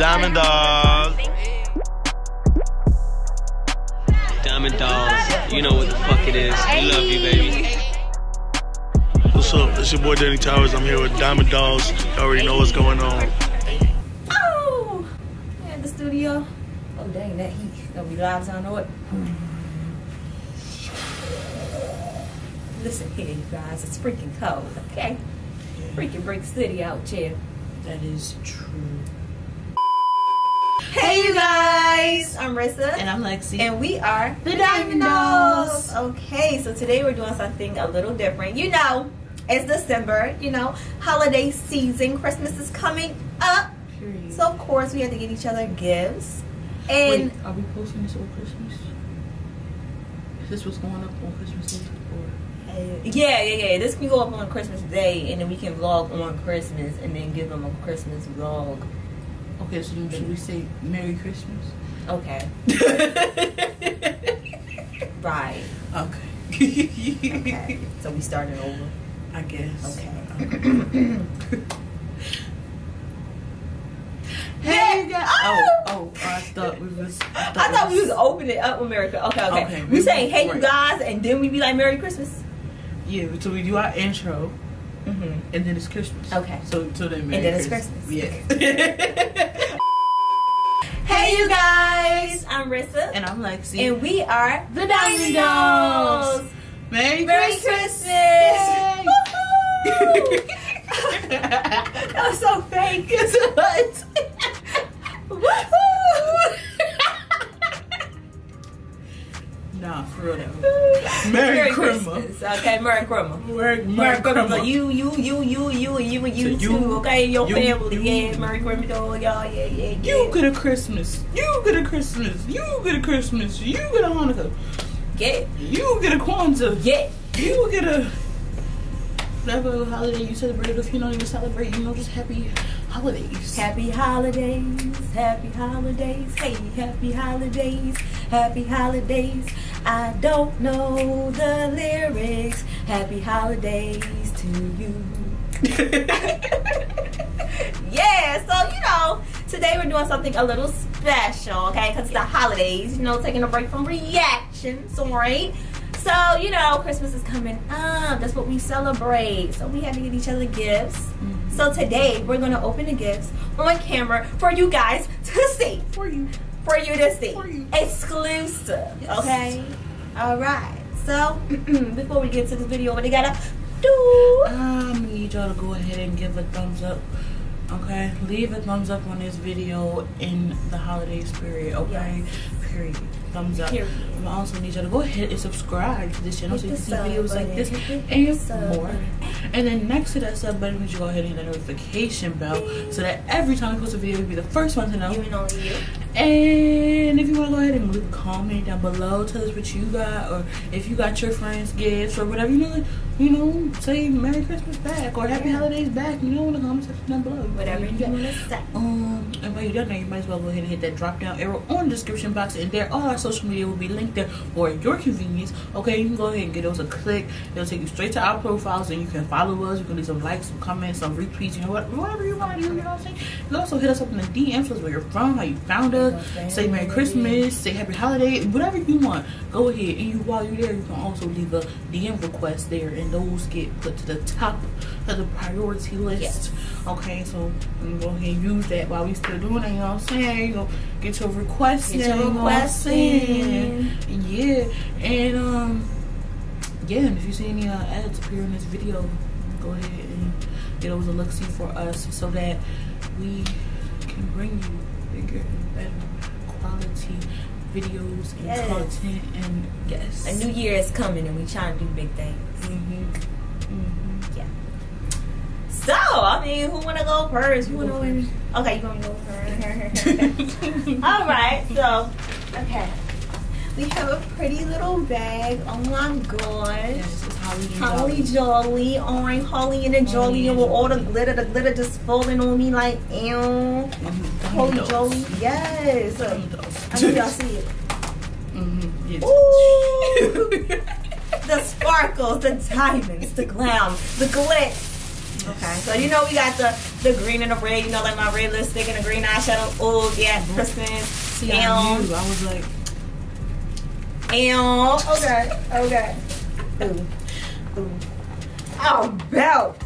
Diamond Dolls. Diamond Dolls. You know what the fuck it is. We love you, baby. What's up? It's your boy Danny Towers. I'm here with Diamond Dolls. You already know what's going on. Oh, yeah, the studio. Oh dang, that heat gonna be live. So I know it. Listen here, you guys. It's freaking cold. Okay, freaking Brick city out here. That is true. Hey, you guys. I'm Rissa. And I'm Lexi. And we are The Diamond Dolls. Okay, so today we're doing something a little different. You know, it's December, you know, holiday season. Christmas is coming up. Period. So, of course, we had to get each other gifts. And Wait, are we posting this on Christmas? Is this what's going up on Christmas? Or uh, yeah, yeah, yeah. This can go up on Christmas Day, and then we can vlog on Christmas, and then give them a Christmas vlog. Okay, so then should we say Merry Christmas? Okay. right. Okay. Okay. So we starting over. I guess. Okay. Hey guys. Oh! Oh, oh, I thought we was. I I thought we was opening up America. Okay, okay. Okay, we we- say hey you guys, and then we be like Merry Christmas. Yeah, so we do our intro, Mm-hmm. and then it's Christmas. Okay. So, so then Merry And then it's Christmas. Yeah. Hey you guys, I'm Rissa, and I'm Lexi. and we are The Diamond Dolls. Merry, Merry Christmas. Christmas! That was so fake. Guess what? Woohoo! Nah, for real though. Merry Christmas. Okay, Merry Christmas. Merry, Merry Christmas. to You, you, you, you, you, and you, and you, To too. okay, your you, family. you. yeah, Merry Christmas to all y'all. Yeah, yeah, yeah. You get a Christmas. You get a Christmas. You get a Christmas. You get a Hanukkah. get, You get a Kwanzaa. get. You get a whatever holiday you celebrate. If you don't even celebrate, you know, just happy holidays. Happy holidays, happy holidays, hey, happy holidays, happy holidays. I don't know the lyrics. Happy holidays to you. yeah, so you know, today we're doing something a little special, okay? Because it's the holidays, you know, taking a break from reactions, alright? So, you know, Christmas is coming up. That's what we celebrate. So, we had to get each other gifts. Mm-hmm. So, today we're going to open the gifts on camera for you guys to see. For you. For you to see. For you. Exclusive. Yes. Okay? Alright. So, before we get to this video, what they gotta do? Um, I need y'all to go ahead and give a thumbs up. Okay, leave a thumbs up on this video in the holiday spirit. Okay, period. Thumbs up. Period. And I also need y'all to go ahead and subscribe to this channel so you can see videos like this and more. button. And then next to that sub button, you go ahead and hit the notification bell so that every time we post a video, you'll be the first one to know. You and only you. And if you want to go ahead and leave a comment down below, tell us what you got, or if you got your friends gifts or whatever, you know, you know, say Merry Christmas back or Happy Yeah. Holidays back, you know, in the comment section down below. Whatever you want to say. Um, and while you're done there, you might as well go ahead and hit that drop down arrow on the description box, and there all our social media will be linked there for your convenience. Okay, you can go ahead and get those a click. It'll take you straight to our profiles, and you can follow us. You can leave some likes, some comments, some retweets, you know, what, whatever you want to do. You know what I'm saying? You can also hit us up in the DMs, us where you're from, how you found us, say Merry Christmas, say Happy Holiday, whatever you want. Go ahead, and you while you're there, you can also leave a DM request there, and those get put to the top the priority list. Yes. Okay, so I'm gonna go ahead and use that while we still doing it, you know what I'm saying? You know, get your requests Get in, your you know requests saying? Yeah, and um, yeah, and if you see any uh, ads appear in this video, go ahead and get those a look see for us so that we can bring you bigger and better quality videos and Yes. content and yes. A new year is coming and we trying to do big things. hmm hmm. So, I mean, who wanna go first? Who You wanna go win? Okay, you wanna go first? All right. So, okay. We have a pretty little bag. Oh my gosh. It's Holly Holly Jolly. Orange Holly and a Jolly, and with all the glitter, the glitter just falling on me like, ew. Mhm, Holy Diamond Jolly, yes. I know y'all see it. Mhm, yes. Ooh. the sparkles, the diamonds, the glam, the glitz. Okay, so you know we got the the green and the red. You know, like my red lipstick and the green eyeshadow. Oh yeah, Christmas. See, I Um, knew. I was like, And okay, okay. Ooh, ooh. Oh, belt.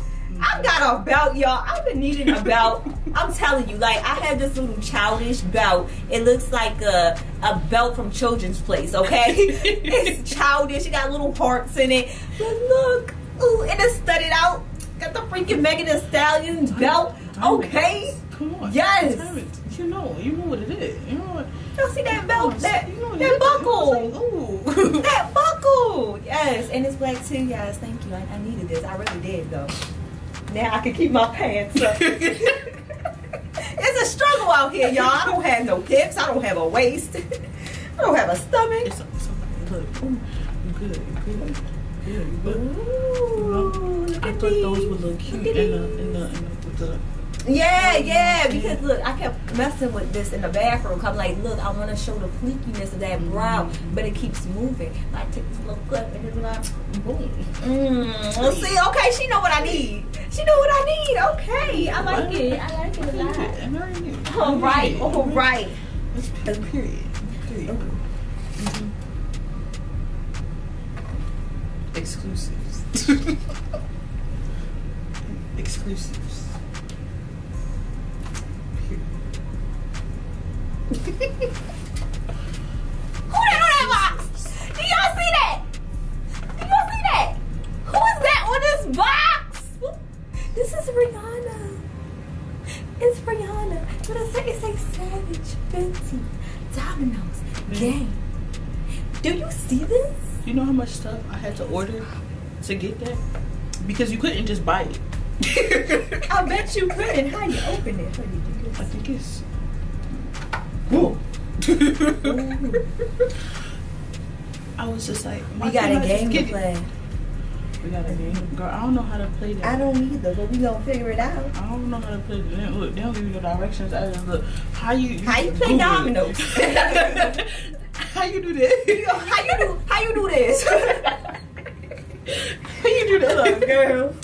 I got a belt, y'all. I've been needing a belt. I'm telling you, like I had this little childish belt. It looks like a a belt from Children's Place. Okay, it's childish. It got little hearts in it. But look, ooh, and it's studded out. Got the freaking Megan Thee Stallion belt. Okay, Come on. Yes. You know, you know what it is. You know what? y'all see that belt? Oh, that you know that it is. I buckle. like, Ooh. That buckle! Yes, and it's black too, guys. Thank you. I, I needed this. I really did, though. Now I can keep my pants up. it's a struggle out here, y'all. I don't have no hips. I don't have a waist. I don't have a stomach. It's, it's look. Ooh, good. Good. Good. Ooh, look I thought those would look cute in the in the in the with the. Yeah, yeah. Because look, I kept messing with this in the bathroom. I'm like, look, I want to show the fleekiness of that brow, but it keeps moving. I take this little clip and it's like, Boom. Mm, well, see, okay, she know what I need. She know what I need. Okay, I like it. I like it a lot. And I knew. All right, all right. Period. Period. Mhm. Exclusives. Exclusives. Who on that box? Do y'all see that? Do y'all see that? Who is that on this box? This is Rihanna. It's Rihanna. What I say? It's a Savage Fenty Domino's game. Do you see this? You know how much stuff I had to order to get that? Because you couldn't just buy it. I bet you couldn't. How you open it? How you do I think it's. Whoa. I was just like, We got can't a I just game to get it? play. We got a game. Girl, I don't know how to play that. I don't either, but we gonna figure it out. I don't know how to play that. Look, they don't give you no directions. I just look. How you? How you play Google dominoes? how you do this? how you do? How you do this? how you do that? Look, girl,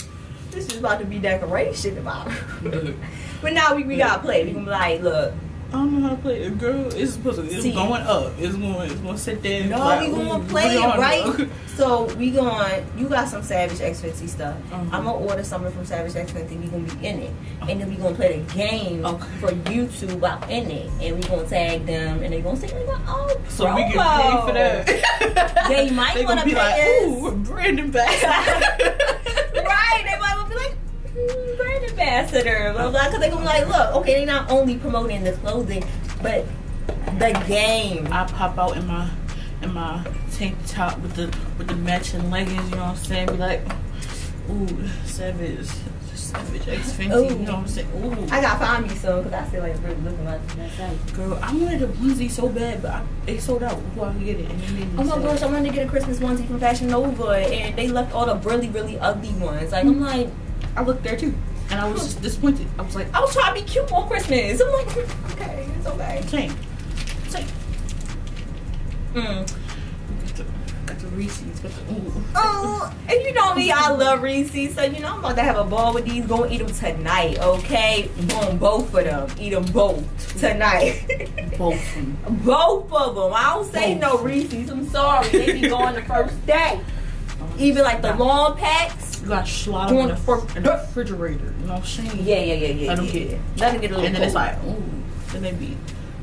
this is about to be decoration about. Look, But now we, we gotta play. We gonna be like, look, I don't know how to play it. Girl, it's supposed to. It's See. going up. It's going. It's going to sit there. and no, like, we gonna ooh, play it right. So we going you got some Savage X Fenty stuff. Uh-huh. I'm gonna order something from Savage X Fenty. We gonna be in it, and then we gonna play the game Okay. for YouTube while in it, and we gonna tag them, and they gonna say, like, "Oh, So we get promo. paid for that. Yeah, you might they wanna gonna be pay like, us. ooh, Brandon back. Ambassador, blah blah. Because they're gonna be like, look, okay, they're not only promoting the clothing, but the game. I pop out in my in my tank top with the with the matching leggings. You know what I'm saying? Be like, ooh, savage, savage, X Fenty. Ooh. You know what I'm saying? Ooh, I gotta find me some because I still ain't really looking like that girl, I wanted a onesie so bad, but I, it sold out before I could get it, and it Oh my gosh, I wanted to get a Christmas onesie from Fashion Nova, and they left all the really, really ugly ones. Like I'm mm. like, I looked there too, and I was just disappointed. I was like, I was trying to be cute on Christmas. I'm like, okay, it's okay. same, same. Mm. Got the, Reese's, got the ooh. Oh, and you know me, I love Reese's, so you know I'm about to have a ball with these. Go eat them tonight, okay? Boom, both of them, eat them both tonight. Both of them. both of them. I don't say Both. no Reese's. I'm sorry, they be going the first day. Even like the long packs. You got in the, for- in the refrigerator. You know what I'm saying? Yeah, yeah, yeah, yeah. Let 'em yeah. get it. Let them get a little. And then it's like, ooh, then they be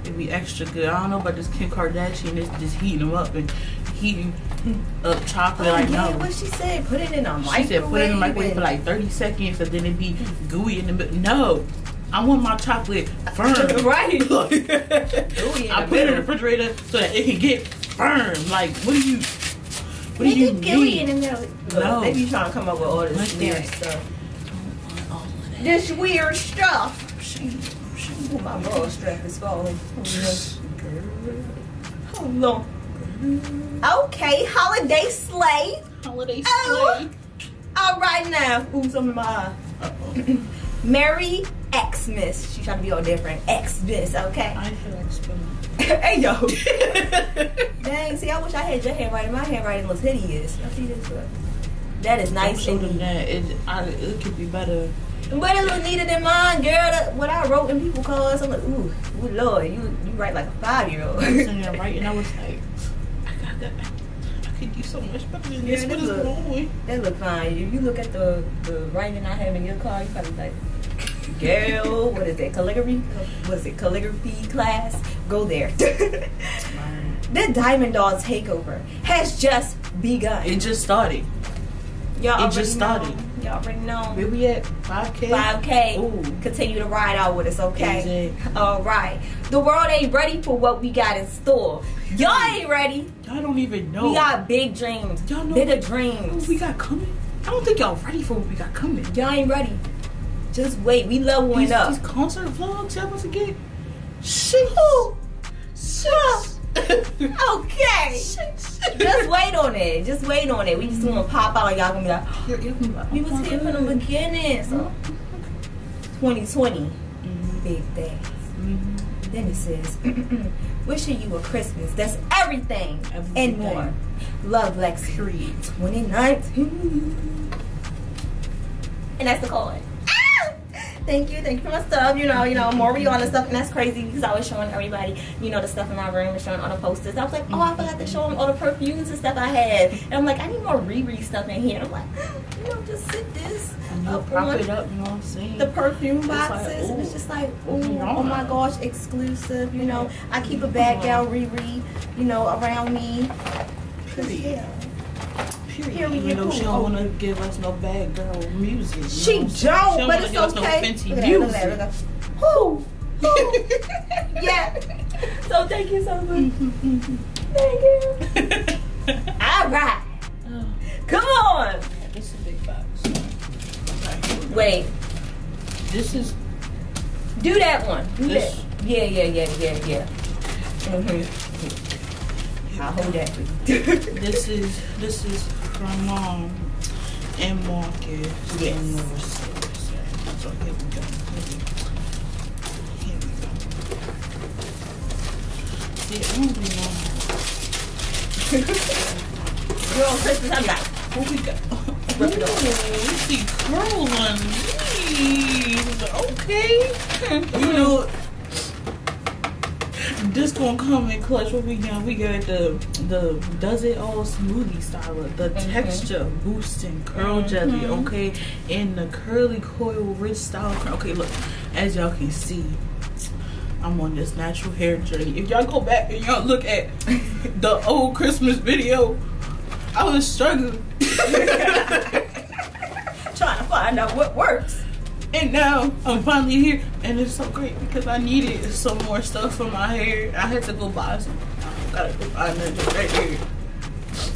they be extra good. I don't know about this Kim Kardashian is just heating them up and heating up chocolate Oh, like yeah, no. what she said? Put it in a microwave. She said put it in the microwave for like 30 seconds and then it'd be gooey in the middle. No, I want my chocolate firm. Right. Like, Gooey I put it in the refrigerator so that it can get firm. Like, what do you, what Make do you it gooey in mean? the middle. No. They be trying to come up with all this Like weird that. stuff. All. This weird stuff. Shame, shame. Oh, my bra strap is falling. Girl. Hold on. Okay, holiday sleigh. Holiday Oh. sleigh. All right now. Ooh, something in my eye. Uh-oh. Merry Xmas. She trying to be all different. Xmas, okay? I feel like spilling. hey, yo. Dang, see, I wish I had your handwriting. My handwriting looks hideous. Y'all see this? Look. That is Don't nice show and them that. It, I, it could be better. But it look neater than mine, girl. What I wrote in people cards, I'm like, ooh, ooh, Lord, you you write like a five year old. I was sitting there writing. I was like, I got that. I could do so much better than this. Yeah, What is look- wrong? That look fine. If you look at the the writing I have in your car, you probably like, girl, what is that? Calligraphy? What is it? Calligraphy class? Go there. the Diamond Doll takeover has just begun. It just started. Y'all it just started. Know. Y'all already know. Where we at? 5K? 5K. Ooh. Continue to ride out with us, okay? Exactly. All right. The world ain't ready for what we got in store. Y'all ain't ready. Y'all don't even know. We got big dreams, Y'all know bigger what dreams. we got coming. I don't think y'all ready for what we got coming. Y'all ain't ready. Just wait. We leveling These, up. these concert vlogs y'all about to get. Shit. Okay. Just wait on it. Just wait on it. We just gonna pop out and y'all gonna be like, we was oh here from the beginning. So 2020, mm-hmm. big things. Then it says, wishing you a Christmas that's everything, and more. Love Lexi. Period. 2019. And that's the card. Thank you, thank you for my stuff. You know, you know, more on the stuff, and that's crazy because I was showing everybody, you know, the stuff in my room and showing all the posters. I was like, oh, I mm-hmm. forgot to show them all the perfumes and stuff I had. And I'm like, I need more Riri stuff in here. And I'm like, you know, just sit this up prop on it up, you know what I'm saying? the perfume It's like, boxes, and it's just like, ooh, oh my gosh, exclusive. You know, I keep a bad gal Riri, you know, around me. Yeah. Period. Period. Even though she don't want to give us no bad girl music. She don't? She but it's give us no okay. Look at that, look at music. that, look at that. Who? Who? yeah. So thank you so much. Thank you. All right. Come on. This is a big box. Okay, go. Wait. This is Do that one. Do This- that. Yeah, yeah, yeah, yeah, yeah. Mm-hmm. I'll hold that this is this is from um, mom and Marcus Yes. So here we go. Here we go. See, I don't really know You're on Christmas. I'm like, what we got. Rip it Ooh, off. we see curls on these. Okay. you know, this gonna come in clutch. What we got? We got the the does it all smoothie style, the Mhm. texture boosting curl jelly. Okay, in the curly coil rich style. cur- Okay, look, as y'all can see. I'm on this natural hair journey. If y'all go back and y'all look at the old Christmas video, I was struggling. trying to find out what works. And now I'm finally here, and it's so great because I needed some more stuff for my hair. I had to go buy some. I gotta go buy another right here.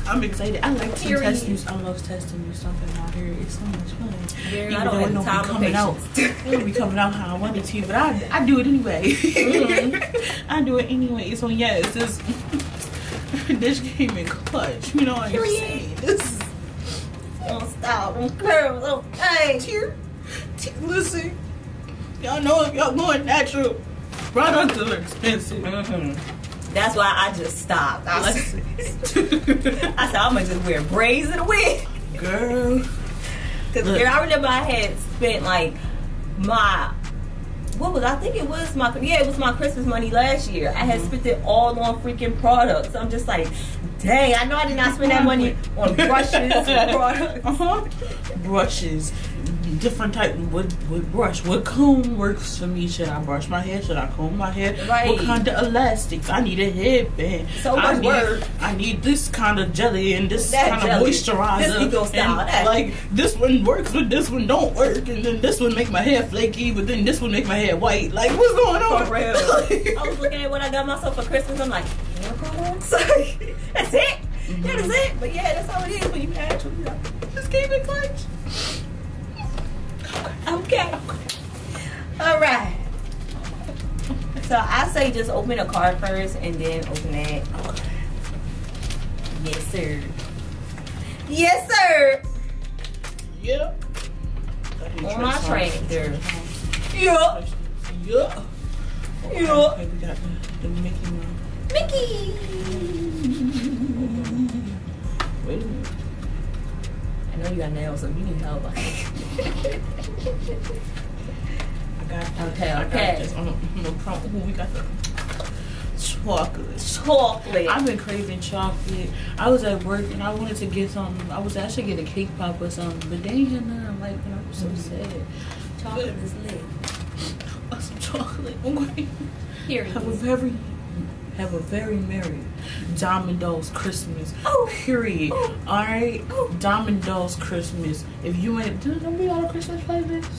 I'm excited. I like to test new. I love testing new stuff in my hair. It's so much fun. Girl, Even I don't it have don't be coming out, it don't be coming out how I want it to, but I I do it anyway. Mhm. I do it anyway. So yes, this this came in clutch. You know what I'm saying? This. Don't stop. Curls. Okay. Tear, listen, y'all know if y'all going natural, products are expensive. Mm-hmm. That's why I just stopped. I, was, I said I'm gonna just wear braids and a wig. Girl, Cause Look. girl, I remember I had spent like my what was I think it was my yeah it was my Christmas money last year. I had spent it all on freaking products. I'm just like, dang, I know I did not spend that money on brushes products. uh huh. Brushes, different type. What what brush? What comb works for me? Should I brush my hair? Should I comb my hair? Right. What kind of elastics? I need a headband. So I need, work. I need this kind of jelly and this That kind jelly. of moisturizer. This style, And, like this one works, but this one don't work, and then this one make my hair flaky, but then this one make my hair white. Like what's going on? For real. I was looking at what I got myself for Christmas. I'm like, hair products? that's it. That is mm-hmm. it. But yeah, that's how it is when you actually you know, just keep it clutch. Okay. All right. So I say just open a card first and then open that. Yes, sir. Yes, sir. Yeah. On my tractor. Yeah. Yeah. Okay, we got the, the Mickey Mouse. Mickey. Wait a minute. And know you got nails, so you need help. I got Okay, I got okay. this. No problem. Ooh, we got the chocolate. Chocolate. I've been craving chocolate. I was at work and I wanted to get some. I was actually get a cake pop or something, but they ain't none. Like, and I was so sad. chocolate is lit. Uh, Some chocolate. Okay. Period. Have a very, have a very merry Diamond Dolls Christmas. Oh. Period. Oh. All right. Oh. Diamond Dolls Christmas. If you ain't, don't be on a Christmas playlist.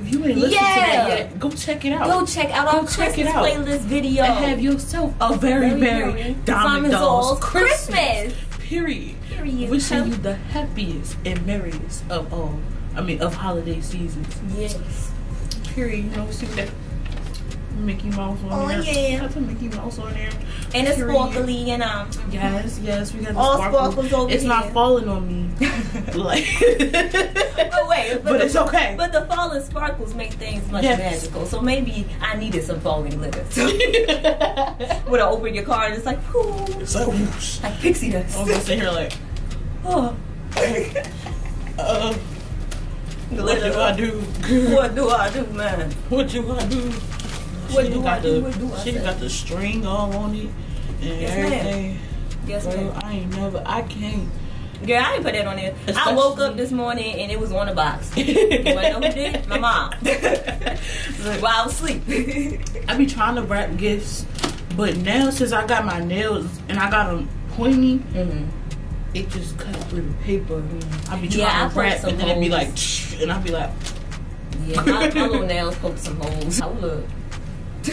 If you ain't listened to that yet, go check it out. Go check out our check Christmas out. playlist video. and have yourself a very, merry Diamond Dolls Christmas. Christmas. Period. Period. Wishing you the happiest and merriest of all. I mean, of holiday seasons. Yes. Period. You know, see that Mickey Mouse on Oh, there. yeah. That's a Mickey Mouse on there. And it's Period. sparkly and um. Yes, yes, we got the All sparkles. sparkles over It's not falling on me. like, Oh wait, but, the, it's okay. But the falling sparkles make things much Yes. magical. So maybe I needed some falling glitter. when I open your car, and it's like, whoo, it's like whoosh. like pixie dust. I'm gonna sit here like, oh, uh, what do I do? What do I do, man? What do I do? What she do got I do? the, What do I She got the string all on it and Yes, ma'am. everything. Yes, ma'am. I ain't never. I can't. Girl, I didn't put that on there. I woke up this morning and it was on the box. you know who did? My mom. While I was asleep. I be trying to wrap gifts, but now since I got my nails and I got them pointy, mm-hmm. it just cut through the paper. I be trying Yeah, to wrap, and then it be like, and I be like, Yeah, my, my little nails poke some holes. Oh, look.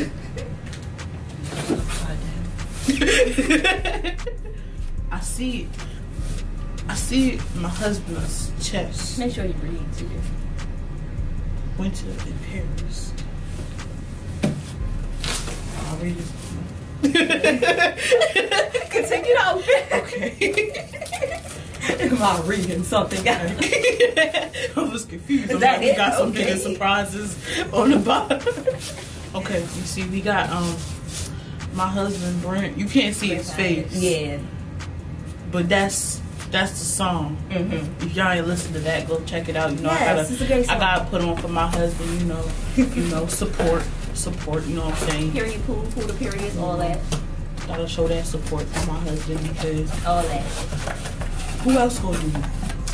I see. I see my husband's chest. Make sure you read too. Winter in Paris. I'll read it. Continue on. Okay. Am I reading something? I was confused. I'm That like, we it? got some Okay. bigger surprises on the bottom. Okay, you see, we got um my husband Brent. You can't see his face, Yeah. but that's that's the song. Mm-hmm. If y'all ain't listen to that, go check it out. You know, Yes, I gotta I gotta put on for my husband. You know, you know, support, support. You know what I'm saying? Period, pool, pool the periods, all that. Gotta show that support for my husband because All that. who else gonna do?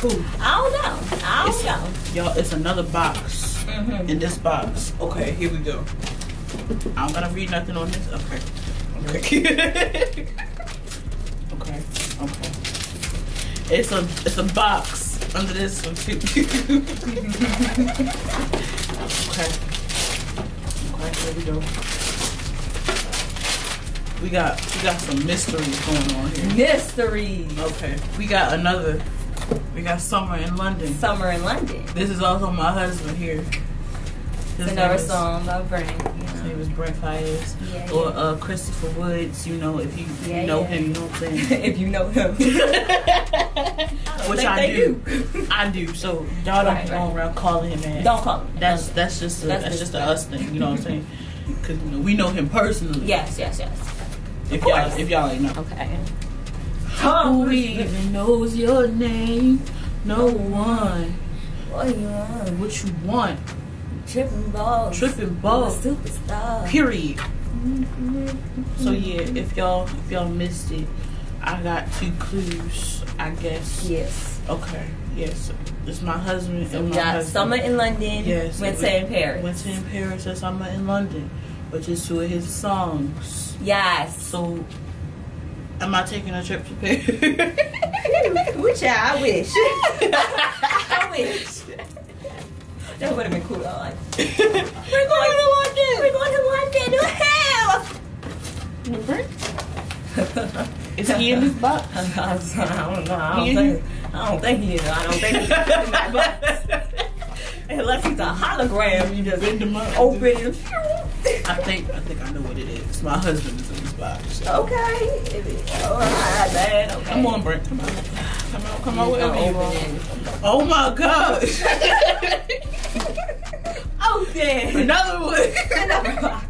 Who? I don't know. I don't It's- know. Y'all, it's another box. Mm-hmm. in this box. Okay, here we go. I'm gonna read nothing on this. Okay. Okay. okay. Okay. It's a it's a box under this one too. okay. Okay, here we go. We got we got some mysteries going on here. Mystery. Okay. We got another. We got summer in London. Summer in London. This is also my husband here. His another song by Brent. You His know. name is Brent Faiyaz. Yeah, Or yeah. uh, Christopher Woods, you know, if you, Yeah, you know him, you know what I'm saying. if you know him. Which think I they do. I do. So y'all don't Right, go right. around calling him that. Don't call him. That's that's just a, That's that's, just a us thing, you know what I'm saying? Because you know, we know him personally. Yes, yes, yes. If y'all if y'all ain't know. Okay. Who even knows your name? No one. What you want? What you want? Tripping balls. Tripping balls. Superstar. Period. Mm-hmm. So yeah, if y'all if y'all missed it, I got two clues. I guess. Yes. Okay. Yes. It's my husband So and we my got husband. Summer in London. Yes. Winter in Paris. Winter in Paris and Summer in London, which is two of his songs. Yes. So, am I taking a trip to Paris? Which I wish. I wish. That would have been cool. though. Like, we're going to London. We're going to London. Hell. is he in this box? I don't know. I He don't in think. I don't think he is. I don't think he's in my box. Unless he's a hologram, you just Bend him up. open it. I think I think I know what it is. My husband is in this box. Okay. All right, man. Okay. Come on, Brent. Come on. Come on. Come on. He's Wherever gonna you are. open it. Oh my gosh. Oh, yeah. Another one. Another box.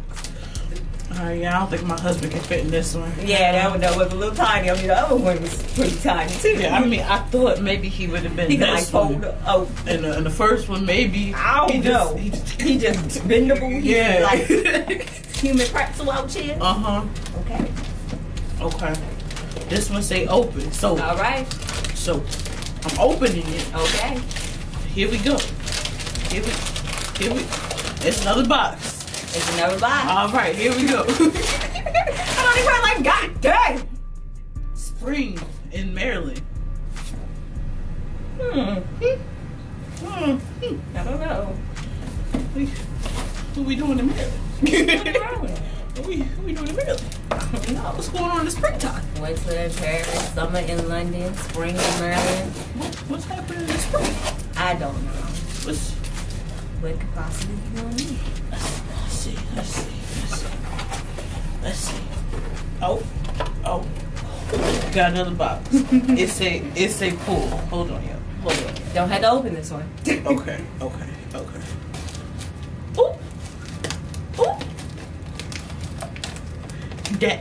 Uh, yeah, I don't think my husband can fit in this one. Yeah, that one that was a little tiny. I mean, the other one was pretty tiny too. Yeah, I mean, I thought maybe he would have been he could like one. fold. Oh, And the, and the first one, maybe. I don't he know. Just, he just, he just bendable. He yeah. like human pretzel out here. uh huh. Okay. Okay. This one say open. So, All right. so I'm opening it. Okay. Here we go. Here we, here we. It's another box. It's another box. All right, here we go. I don't even like. God dang. Spring in Maryland. Hmm. Hmm. hmm. I don't know. We- What we doing in Maryland? What we, what we doing in Maryland? No. What's going on in the springtime? Winter in Paris, summer in London, spring in Maryland. What, what's happening in the spring? I don't know. What's, What could possibly be going on? let's see, let's see, let's see. Let's see. Oh, oh. Got another box. it's a, it's a pool. Hold on, yo. Hold on. Don't have to open this one. Okay, okay, okay. Ooh, ooh. That.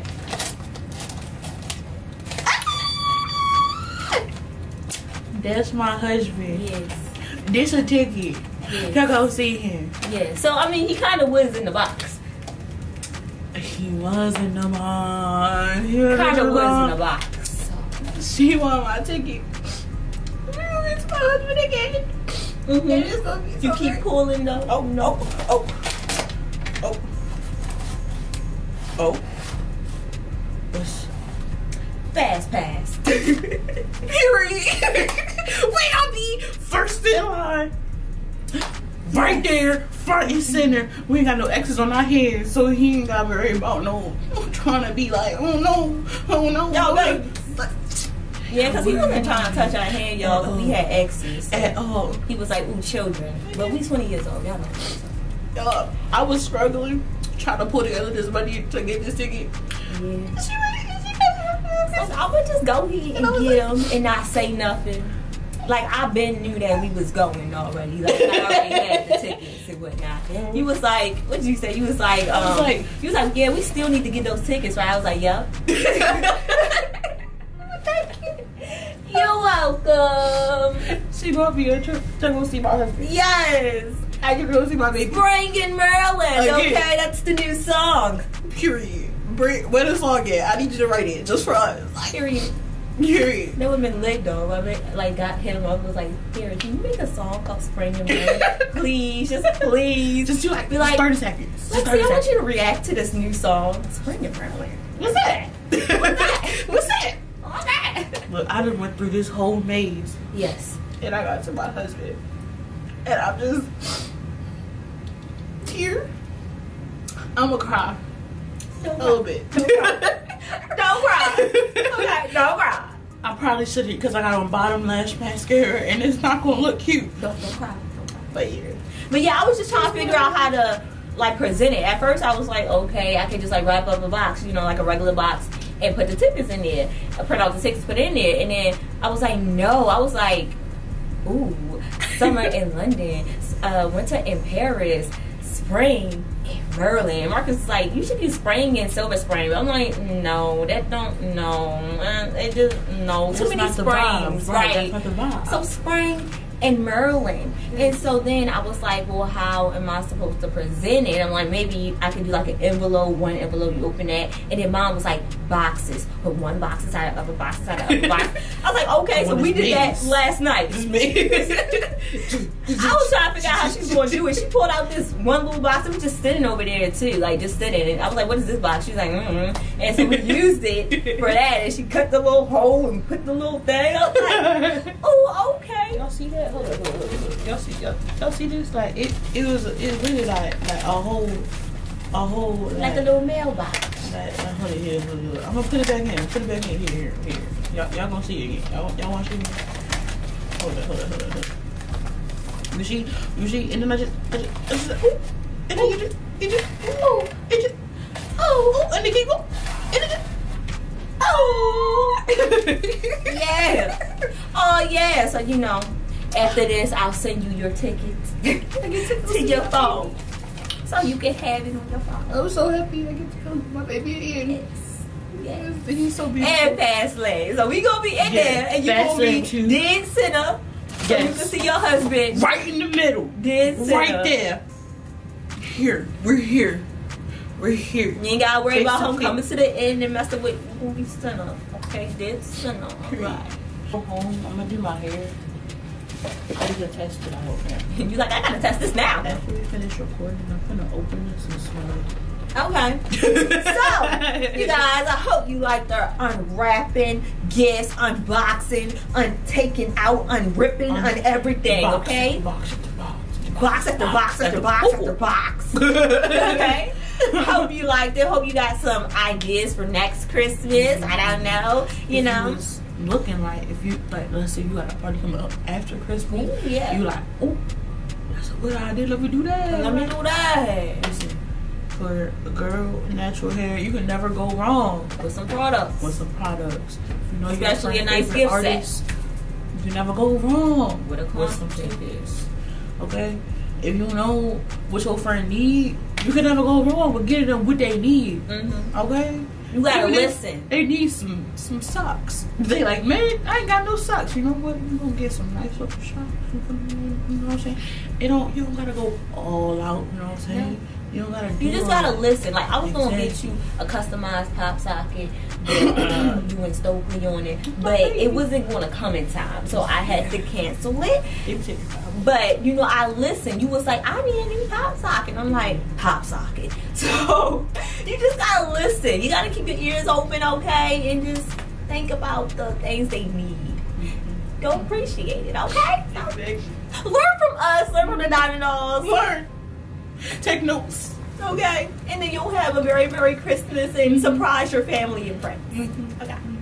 Ah! That's my husband. Yes. This a ticket. Yes. Y'all go see him. Yeah. So I mean, he kind of was in the box. He was in the. He Kind of was in the box. She want my ticket. It's again. Mhm. It is gonna You so keep pulling though. Oh no! Oh, oh, oh. What's front and center. We ain't got no X's on our hands, so he ain't got worry about no I'm trying to be like, oh no, oh no. Y'all baby. Yeah, because he wasn't trying to touch our hand, y'all. 'cause we had exes. At all. He was like, ooh, children. But we 20 years old. Y'all know. Uh, I was struggling, trying to pull together this money to get this ticket. Yeah. She really- So I would just go ahead and get him and not say nothing. Like I been knew that we was going already. Like I already had the tickets and whatnot. You was like, what did you say? You was like, um, was like- you was like, yeah, we still need to get those tickets, right? I was like, yep. Thank you. You're welcome. She brought me a trip to go see my husband. Yes. I can go see my baby. Spring in Maryland. Again. Okay, that's the new song. Period. Bring, where the song at? I need you to write it just for us. Period. Period. That would have been lit though. I mean, like got hit him up and was like, here, can you make a song called Spring in Maryland? please, just please. Just do like, Be like, 30 seconds. Just Let's 30 see, I want you to react to this new song, Spring in Maryland. What's that? What's that? What's that? What's that? Look, I done went through this whole maze Yes. and I got to my husband. And I'm just tear. I'm gonna cry Don't a little bit. Don't cry. Okay, don't cry. I probably should have because I got on bottom lash mascara and it's not gonna look cute. Don't, don't cry. Don't cry. But yeah. But yeah, I was just trying to figure out how to like present it. At first, I was like, okay, I could just like wrap up a box, you know, like a regular box, and put the tickets in there, uh, print out the tickets, put it in there, and then I was like, no, I was like, ooh, summer in London, uh, winter in Paris, spring in Maryland. Marcus is like, you should do spring in Silver Spring. But I'm like, no, that don't, no, uh, it just no, too many not the Right, right? that's not the vibe. So spring in Maryland. And so then I was like, well, how am I supposed to present it? I'm like, maybe I could do like an envelope, one envelope, you open that. And then mom was like, boxes. Put one box inside of other box inside of other box. I was like, okay, so we did that last night. Just me. I was trying to figure out how she was going to do it. She pulled out this one little box. It was just sitting over there too, like just sitting. And I was like, "What is this box?" She was like, mm-hmm. and so we used it for that. And she cut the little hole and put the little thing. I was like, "Oh, okay." Y'all see that? Hold on, hold on, hold on. Y'all see y'all, y'all see this? Like it, it was it really like like a whole a whole like, Like a little mailbox. like, like, hold it here, hold it here. I'm gonna put it back in. Put it back in here, here, here. Y'all, y'all gonna see it again. Y'all, y'all want to see it? Hold it, hold it, hold it, hold it. You see, you see, and then I just, I just, I just ooh, and then you just, you just, ooh, it just, oh, and then keep going, and then just, oh. Yeah. Oh yeah. So you know, after this, I'll send you your tickets to your phone. So you can have it on your phone. I'm so happy I get to come my baby in. Yes. Yes. He's so beautiful. And fast lane. So we gonna be in Yes, there and you fast gonna be too. dead center. So you Yes. can see your husband right in the middle. dead center. Right there. Here. We're here. We're here. You ain't gotta worry about him coming to the end and messing with who we movie center. Okay, dead center. Alright. Go home. I'm gonna do my hair. I need to test it out now. And you like, I gotta test this now. After we finish recording, I'm gonna open this and smell it. Okay. So, you guys, I hope you liked the unwrapping, gifts, unboxing, untaking out, unripping, Un- on everything, Box okay? after Box after box. Box after box after box after box. okay? hope you liked it. Hope you got some ideas for next Christmas. I don't know. You know? Looking like if you like, let's say you got a party coming up after Christmas. Ooh, yeah. You like, oh, that's a good idea. Let me do that. Let me do that. Listen, for a girl, natural hair, you can never go wrong With some products. with some products. You know, Especially a nice gift set. artists, You can never go wrong With a with some concept. tickets. Okay, if you know what your friend need, you can never go wrong with getting them what they need. hmm Okay, You gotta listen. They need some some socks. They like, man, I ain't got no socks. You know what? You gonna get some nice little socks. You put 'em in, you know what I'm saying? It don't. You don't gotta go all out. You know what I'm saying? You don't gotta. You just gotta that. listen. Like I was gonna get you a customized pop socket with uh, you and Stokely on it, but it wasn't gonna come in time, so I had to cancel it. It take your time. But you know, I listened. You was like, I need a new pop socket. I'm like, pop socket. So you just gotta listen. You gotta keep your ears open, okay, and just think about the things they need. Go appreciate it, okay? Learn from us. Learn from the Dominoes. Learn. Take notes. Okay, and then you'll have a very Merry Christmas and surprise your family and friends. Mm-hmm. Okay.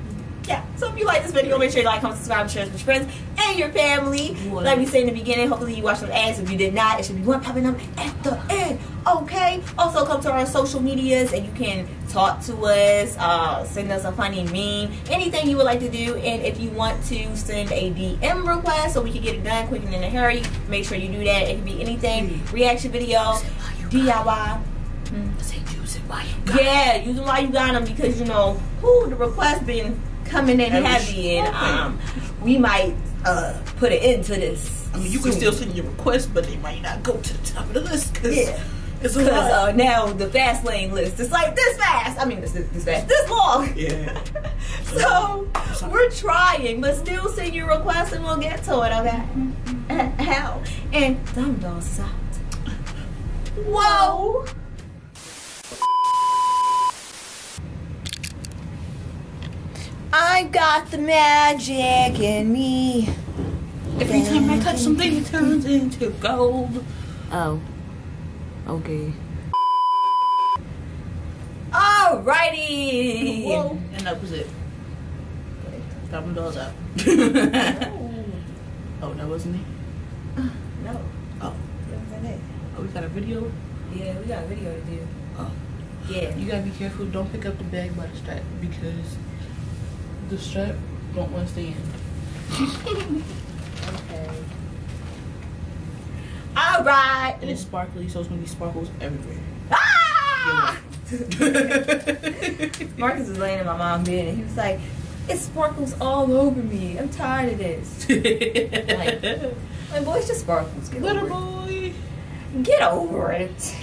Yeah, so if you like this video, make sure you like, comment, subscribe, share it with your friends and your family. What? Like we said in the beginning, hopefully you watched some ads. If you did not, it should be one popping up at the end. Okay. Also, come to our social medias and you can talk to us, uh, send us a funny meme, anything you would like to do. And if you want to send a DM request so we can get it done quick and in a hurry, make sure you do that. It can be anything, reaction video, DIY. Say use it while you got Yeah, use them while you got them because you know who the request been coming in heavy and um we might uh put it into this. I mean, you can still send your requests, but they might not go to the top of the list because Yeah. because uh, now the fast lane list is like this fast. I mean this this, this fast, this long. yeah. So we're trying, but still send your requests and we'll get to it. Okay. Mm-hmm. How and Dumb Dolls is out. Whoa. I got the magic in me. Every time I touch something, it turns into gold. Oh. Okay. Alrighty. Whoa. And that was it. Got my dolls out. oh, that wasn't it? No. Oh. that wasn't it. Oh, we got a video? Yeah, we got a video to do. Oh. Yeah. You gotta be careful. Don't pick up the bag by the strap because the strap don't want to stay in. Okay. All right. And it's sparkly, so it's gonna be sparkles everywhere. Ah! Marcus was laying in my mom's bed and he was like, "It sparkles all over me. I'm tired of this." Like, boy, it's just sparkles. Get Little boy. it. Get over it.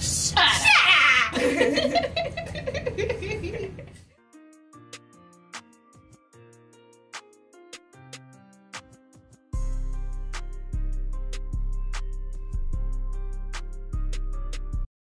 Shut Ah!